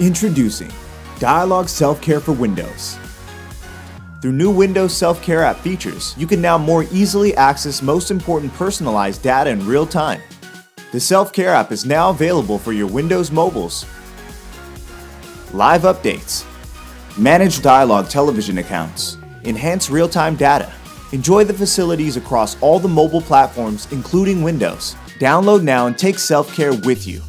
Introducing Dialog Self Care for Windows. Through new Windows Self Care app features, you can now more easily access most important personalized data in real time. The Self Care app is now available for your Windows mobiles. Live updates, manage dialog television accounts, enhance real time data. Enjoy the facilities across all the mobile platforms, including Windows. Download now and take self care with you.